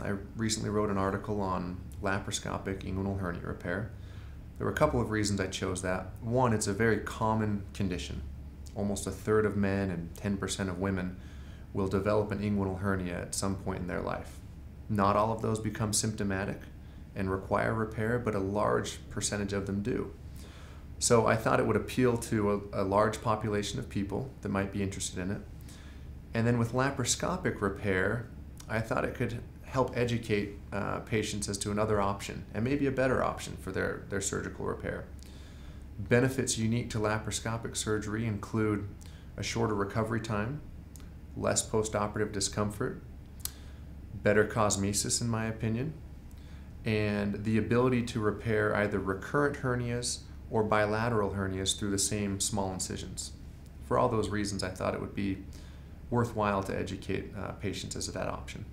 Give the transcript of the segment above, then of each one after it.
I recently wrote an article on laparoscopic inguinal hernia repair. There were a couple of reasons I chose that. One, it's a very common condition. Almost a third of men and 10% of women will develop an inguinal hernia at some point in their life. Not all of those become symptomatic and require repair, but a large percentage of them do. So I thought it would appeal to a, a, large population of people that might be interested in it. And then with laparoscopic repair, I thought it could help educate uh, patients as to another option and maybe a better option for their, their surgical repair. Benefits unique to laparoscopic surgery include a shorter recovery time, less postoperative discomfort, better cosmesis, in my opinion, and the ability to repair either recurrent hernias or bilateral hernias through the same small incisions. For all those reasons, I thought it would be worthwhile to educate uh, patients as to that option.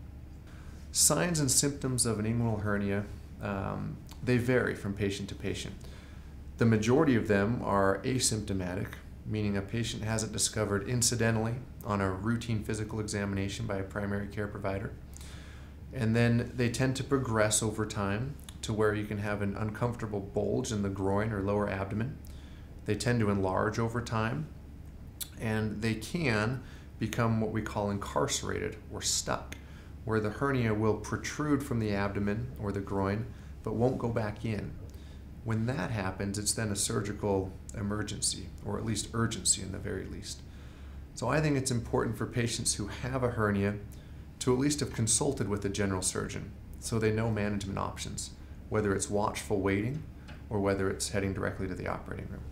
Signs and symptoms of an inguinal hernia, um, they vary from patient to patient. The majority of them are asymptomatic, meaning a patient has it discovered incidentally on a routine physical examination by a primary care provider. And then they tend to progress over time to where you can have an uncomfortable bulge in the groin or lower abdomen. They tend to enlarge over time, and they can become what we call incarcerated or stuck, where the hernia will protrude from the abdomen or the groin but won't go back in. When that happens, it's then a surgical emergency, or at least urgency in the very least. So I think it's important for patients who have a hernia to at least have consulted with a general surgeon so they know management options, whether it's watchful waiting or whether it's heading directly to the operating room.